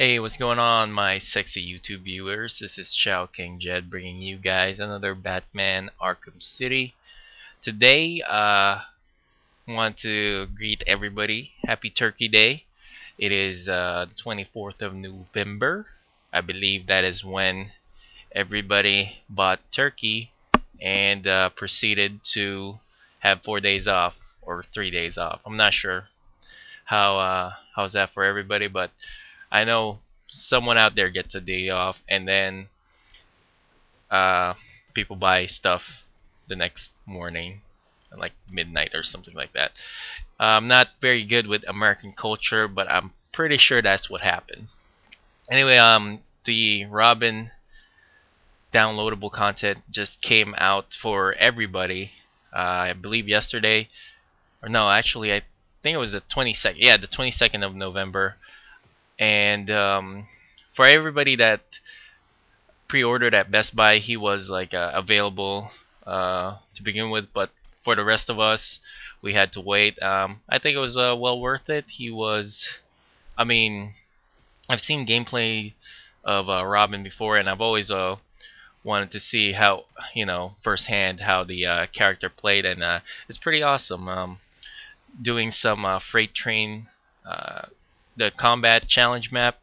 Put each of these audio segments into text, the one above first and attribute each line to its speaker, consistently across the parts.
Speaker 1: Hey, what's going on, my sexy YouTube viewers? This is chowkingjed bringing you guys another Batman Arkham City. Today, uh, want to greet everybody. Happy Turkey Day. It is uh, the 24th of November. I believe that is when everybody bought turkey and uh, proceeded to have four days off or three days off. I'm not sure how uh, how's that for everybody, but I know someone out there gets a day off and then uh, people buy stuff the next morning like midnight or something like that. I'm not very good with American culture, but I'm pretty sure that's what happened. Anyway, um, the Robin downloadable content just came out for everybody. Uh, I believe yesterday, or no, actually, I think it was the 22nd. Yeah, the 22nd of November. And um, for everybody that pre-ordered at Best Buy, he was like uh, available uh, to begin with. But for the rest of us, we had to wait. Um, I think it was uh, well worth it. He was, I mean, I've seen gameplay of uh, Robin before, and I've always uh, wanted to see how you know firsthand how the uh, character played, and it's pretty awesome. Um, doing some freight train, the combat challenge map,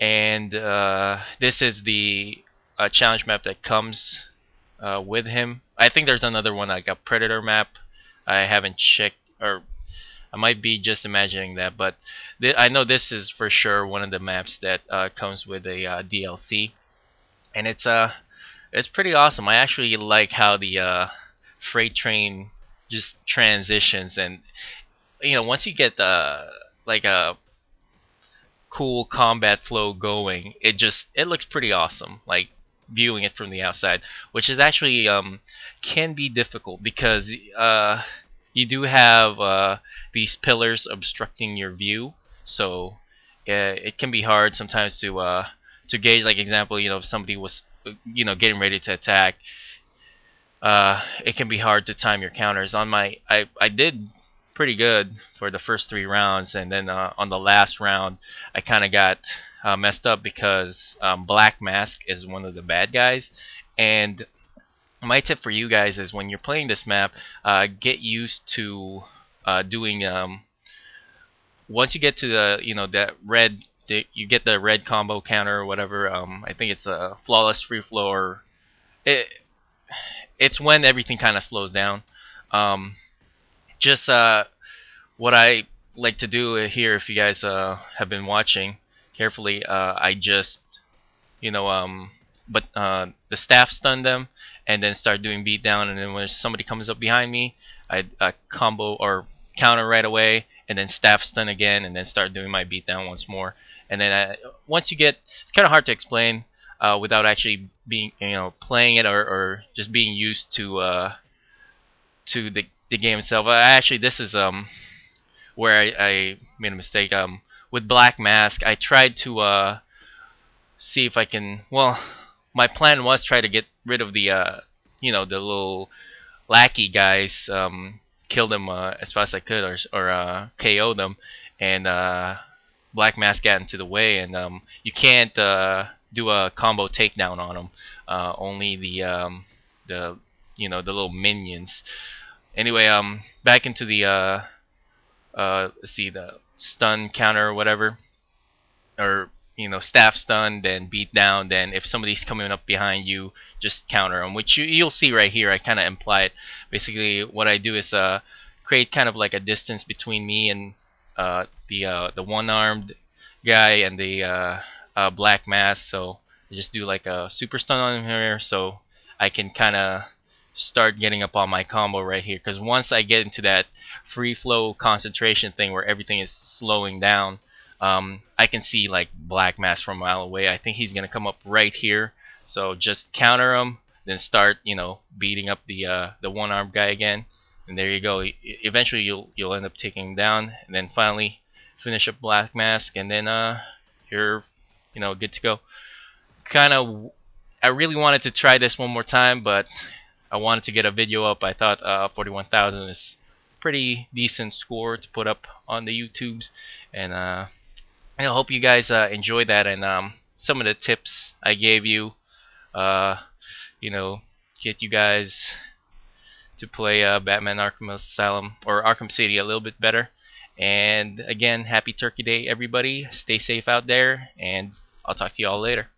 Speaker 1: and uh, this is the uh, challenge map that comes uh, with him. I think there's another one like a predator map. I haven't checked, or I might be just imagining that, but I know this is for sure one of the maps that uh, comes with a uh, DLC, and it's uh it's pretty awesome. I actually like how the uh, freight train just transitions, and you know once you get the like a cool combat flow going, it just it looks pretty awesome. Like viewing it from the outside, which is actually um, can be difficult because uh, you do have uh, these pillars obstructing your view, so uh, it can be hard sometimes to uh, to gauge. Like example, you know, if somebody was you know getting ready to attack, uh, it can be hard to time your counters. On my, I I did pretty good for the first three rounds, and then uh, on the last round, I kind of got uh, messed up because um, Black Mask is one of the bad guys, and my tip for you guys is when you're playing this map, uh, get used to uh, doing. Um, once you get to the you know that red, the, you get the red combo counter or whatever. Um, I think it's a flawless free flow. Or it, it's when everything kind of slows down. Um, just uh, what I like to do here, if you guys uh, have been watching carefully, uh, I just you know um, but uh, the staff stun them and then start doing beatdown and then when somebody comes up behind me I uh, combo or counter right away and then staff stun again and then start doing my beatdown once more. And then I, once you get it's kind of hard to explain uh, without actually being you know playing it or, or just being used to uh, to the, the game itself I, actually this is um where I, I made a mistake um with Black Mask I tried to uh, see if I can well my plan was try to get rid of the uh, you know the little lackey guys, um, kill them uh, as fast as I could, or or uh, KO them, and uh, Black Mask got into the way, and um, you can't uh, do a combo takedown on them. Uh, only the um, the you know the little minions. Anyway, um, back into the uh, uh, see the stun counter or whatever, or you know staff stun then beat down then if somebody's coming up behind you just counter them which you, you'll see right here. I kind of imply it. Basically what I do is uh, create kind of like a distance between me and uh, the uh, the one-armed guy and the uh, uh, black mask. So I just do like a super stun on him here so I can kind of start getting up on my combo right here because once I get into that free flow concentration thing where everything is slowing down um, I can see like Black Mask from a mile away. I think he's gonna come up right here. So just counter him, then start you know beating up the uh, the one arm guy again, and there you go. Eventually you'll you'll end up taking him down, and then finally finish up Black Mask, and then uh, you're you know good to go. Kind of, I really wanted to try this one more time, but I wanted to get a video up. I thought uh, 41,000 is pretty decent score to put up on the YouTubes, and uh, I hope you guys uh, enjoy that and um, some of the tips I gave you. Uh, you know, get you guys to play uh, Batman Arkham Asylum or Arkham City a little bit better. And again, happy Turkey Day, everybody. Stay safe out there, and I'll talk to you all later.